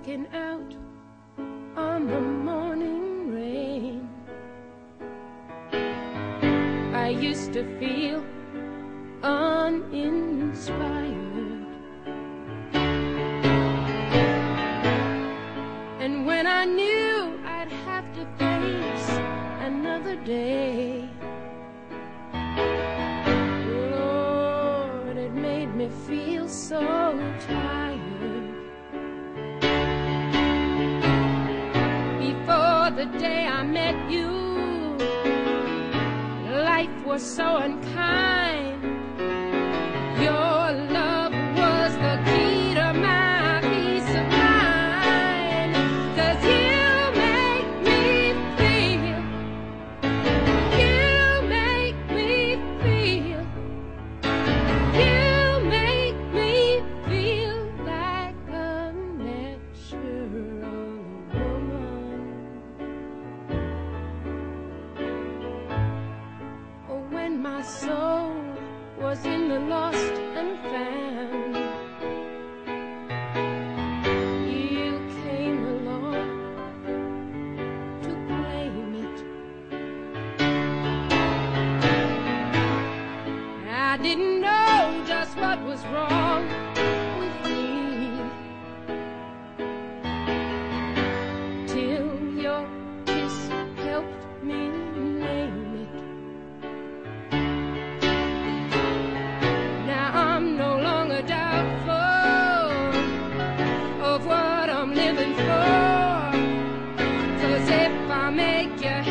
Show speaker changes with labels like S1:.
S1: walking out on the morning rain. I used to feel uninspired. And when I knew I'd have to face another day, Lord, it made me feel so tired. The day I met you, life was so unkind. My soul was in the lost and found, you came along to claim it. I didn't know just what was wrong. I'm living for. So as if I make you